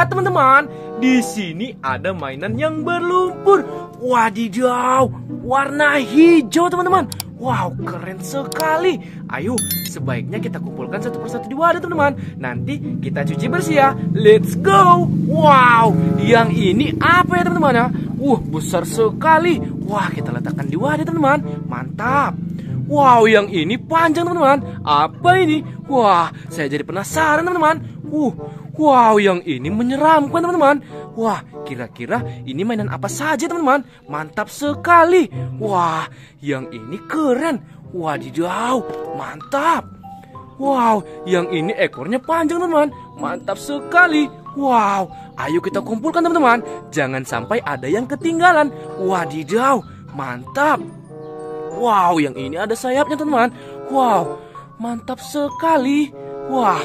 lihat teman-teman. Di sini ada mainan yang berlumpur. Wadidaw, warna hijau teman-teman. Wow, keren sekali. Ayo, sebaiknya kita kumpulkan satu persatu di wadah teman-teman. Nanti kita cuci bersih ya. Let's go. Wow, yang ini apa ya teman-teman ya? Wah, besar sekali. Wah, kita letakkan di wadah teman-teman. Mantap. Wow, yang ini panjang teman-teman. Apa ini? Wah, saya jadi penasaran teman-teman. Uh, wow, yang ini menyeramkan teman-teman. Wah, kira-kira ini mainan apa saja teman-teman? Mantap sekali. Wah, yang ini keren. Wadidaw, mantap. Wow, yang ini ekornya panjang teman-teman. Mantap sekali. Wow, ayo kita kumpulkan teman-teman. Jangan sampai ada yang ketinggalan. Wadidaw, mantap. Wow, yang ini ada sayapnya teman-teman. Wow, mantap sekali. Wah,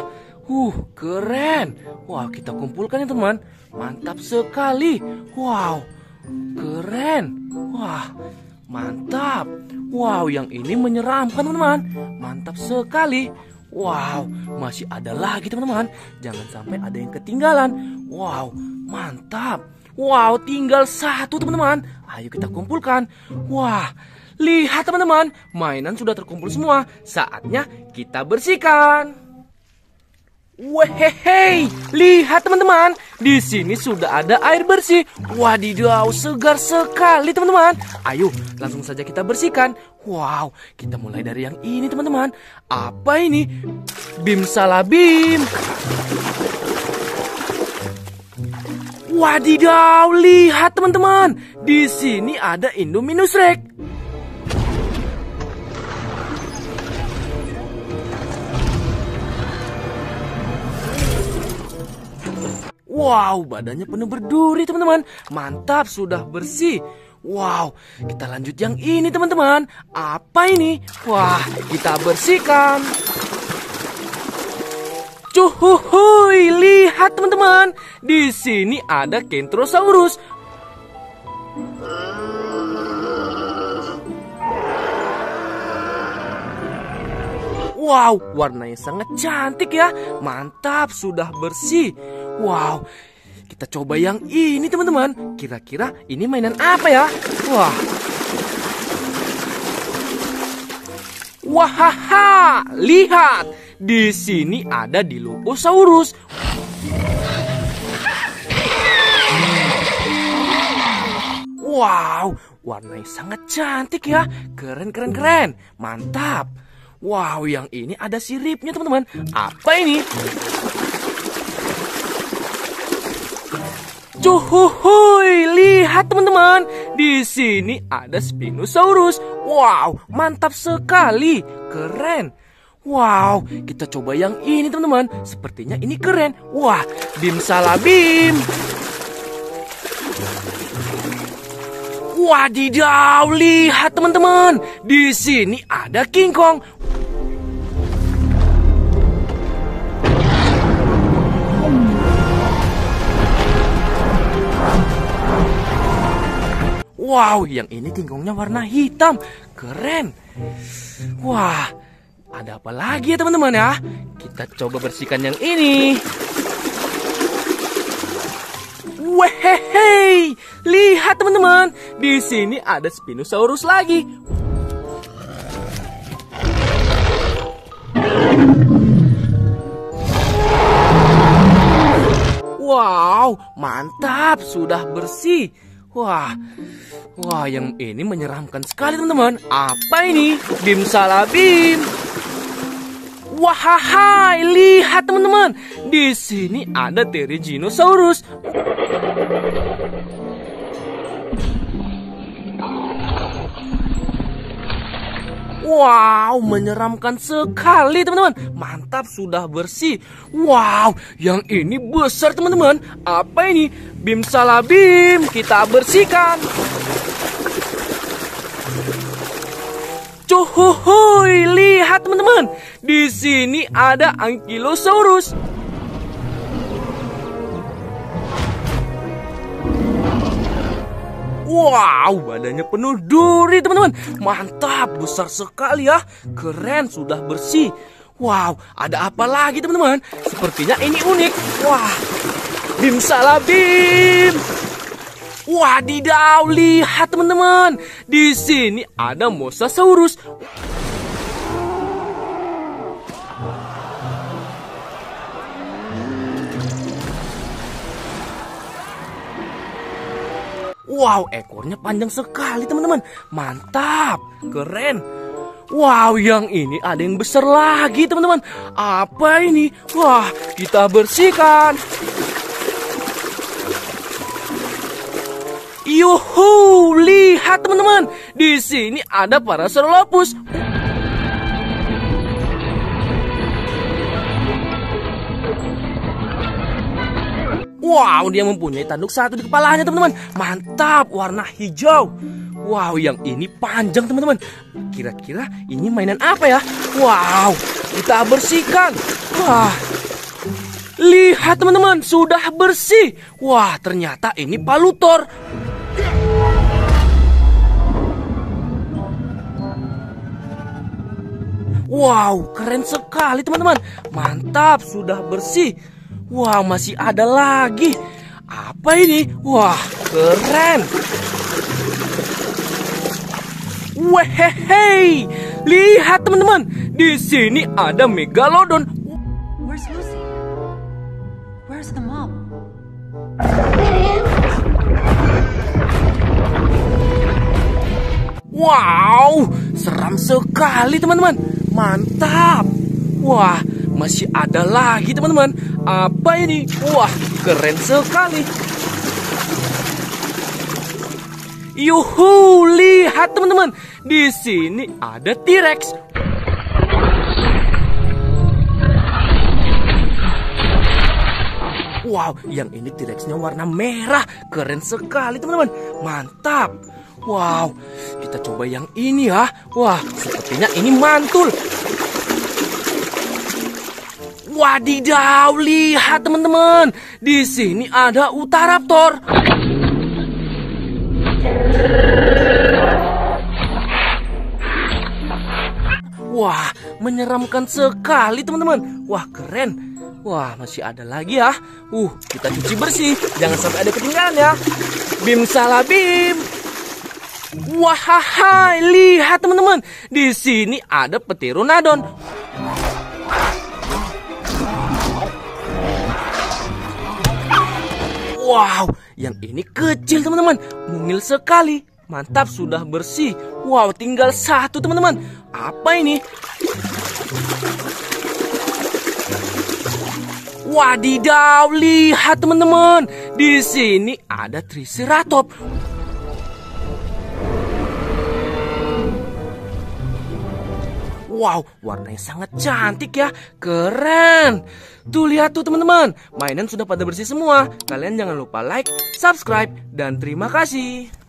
uh, keren. Wah, kita kumpulkan ya teman. Mantap sekali. Wow, keren. Wah, mantap. Wow, yang ini menyeramkan teman-teman. Mantap sekali. Wow, masih ada lagi teman-teman. Jangan sampai ada yang ketinggalan. Wow, mantap. Wow, tinggal satu teman-teman. Ayo kita kumpulkan. Wah, lihat teman-teman, mainan sudah terkumpul semua. Saatnya kita bersihkan. Wehehe, lihat teman-teman, di sini sudah ada air bersih. Wadidaw, segar sekali teman-teman. Ayo, langsung saja kita bersihkan. Wow, kita mulai dari yang ini teman-teman. Apa ini? Bim salabim. Wadidaw, lihat teman-teman. Di sini ada Indominus Rex. Wow, badannya penuh berduri teman-teman. Mantap, sudah bersih. Wow, kita lanjut yang ini teman-teman. Apa ini? Wah, kita bersihkan. Cuhuhui, lihat teman-teman. Di sini ada Kentrosaurus. Wow, warnanya sangat cantik ya. Mantap, sudah bersih. Wow, kita coba yang ini teman-teman. Kira-kira ini mainan apa ya? Wah. Wahaha, lihat. Di sini ada Dilophosaurus. Wow, warnanya sangat cantik ya. Keren, keren, keren. Mantap. Wow, yang ini ada siripnya teman-teman. Apa ini? Cuhuhui, lihat teman-teman. Di sini ada Spinosaurus. Wow, mantap sekali. Keren. Wow, kita coba yang ini teman-teman. Sepertinya ini keren. Wah, bim salabim. Wadidaw, lihat teman-teman. Di sini ada King Kong. Wow, yang ini King Kongnya warna hitam. Keren. Wah, ada apa lagi ya teman-teman ya? Kita coba bersihkan yang ini. Wehehe, lihat teman-teman, di sini ada Spinosaurus lagi. Wow, mantap, sudah bersih. Wah, wah yang ini menyeramkan sekali teman-teman. Apa ini? Bim salabim. Wahai, lihat teman-teman. Di sini ada Therizinosaurus. Wow, menyeramkan sekali teman-teman. Mantap, sudah bersih. Wow, yang ini besar teman-teman. Apa ini? Bim salabim, kita bersihkan. Cuhuhui, lihat teman-teman. Di sini ada Ankylosaurus. Wow, badannya penuh duri teman-teman. Mantap, besar sekali ya. Keren, sudah bersih. Wow, ada apa lagi teman-teman? Sepertinya ini unik. Wah, Bim salah bim. Wadidaw, lihat teman-teman. Di sini ada Mosasaurus. Wow, ekornya panjang sekali teman-teman. Mantap, keren. Wow, yang ini ada yang besar lagi teman-teman. Apa ini? Wah, kita bersihkan. Yuhu, lihat teman-teman. Di sini ada para serolopus. Wow, dia mempunyai tanduk satu di kepalanya, teman-teman. Mantap, warna hijau. Wow, yang ini panjang, teman-teman. Kira-kira ini mainan apa ya? Wow, kita bersihkan. Wah, lihat teman-teman, sudah bersih. Wah, ternyata ini palutor. Wow, keren sekali teman-teman. Mantap, sudah bersih. Wah, masih ada lagi. Apa ini? Wah, keren. Wehehe, lihat teman-teman. Di sini ada megalodon. Where's Lucy? Where's the mom? Wow, seram sekali teman-teman. Mantap. Wah, masih ada lagi teman-teman. Apa ini? Wah, keren sekali. Yuhu, lihat teman-teman. Di sini ada T-Rex. Wow, yang ini T-Rexnya warna merah. Keren sekali teman-teman. Mantap. Wow, kita coba yang ini ya. Wah, sepertinya ini mantul. Wadidaw, lihat teman-teman. Di sini ada Utaraptor. Wah, menyeramkan sekali teman-teman. Wah, keren. Wah, masih ada lagi ya. Uh, kita cuci bersih. Jangan sampai ada ketinggalan ya. Bim salah bim. Wah, lihat teman-teman. Di sini ada petirunadon. Wow, yang ini kecil teman-teman. Mungil sekali. Mantap, sudah bersih. Wow, tinggal satu teman-teman. Apa ini? Wadidaw, lihat teman-teman. Di sini ada Triceratops. Wow, warnanya sangat cantik ya. Keren. Tuh lihat tuh teman-teman. Mainan sudah pada bersih semua. Kalian jangan lupa like, subscribe, dan terima kasih.